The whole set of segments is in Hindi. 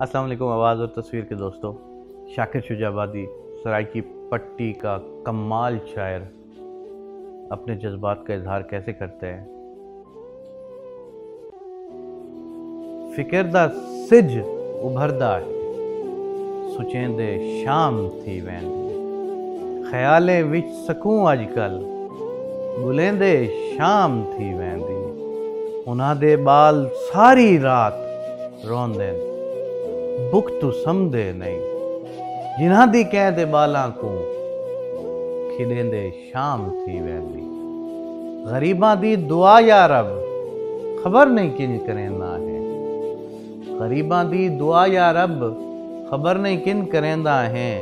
अस्सलाम वालेकुम आवाज़ और तस्वीर के दोस्तों, शाकिर शुजाबादी, सराय की पट्टी का कमाल शायर अपने जज्बात का इजहार कैसे करते हैं? फ़िक्र दा सिज उभरदा है, सुचेंदे शाम थी वेंदी ख्यालें विच सकूँ अजकल बुलेंदे शाम थी वेंदी उन्हां दे बाल सारी रात रोंदे बुख तू समझे नहीं। जिन्हां दी कहते बालां को खिलेंदे शाम थी वेंदी गरीबां दी दुआ या रब, खबर नहीं किन करेंदा है। गरीबां दी दुआ या रब, खबर नहीं किन करेंदा है।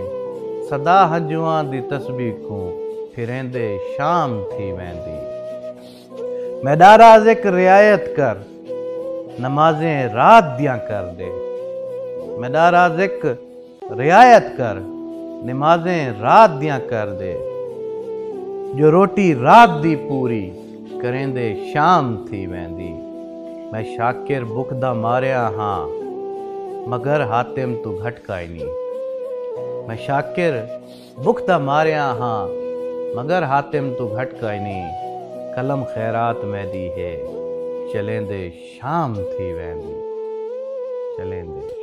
सदा हजुआं दी तस्बीह को फिरेंदे शाम थी वेंदी मैदारा जिक रियायत कर, नमाजें रात दियाँ कर दे। मैदारा जिक रियायत कर, नमाजें रात दियाँ कर दे। जो रोटी रात दी पूरी करें दे शाम थी वेंदी। मैं शाकिर बुख दा मारिया हाँ मगर हातिम तू घटकाई नहीं। मैं शाकिर बुख दा मारिया हाँ मगर हातिम तू घटकाई नहीं। कलम खैरात में दी है चलें दे शाम थी वेंदी। चलेंदे। शाम थी